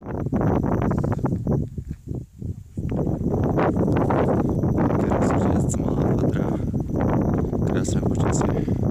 Teraz přes má Adra. Krásné počasí.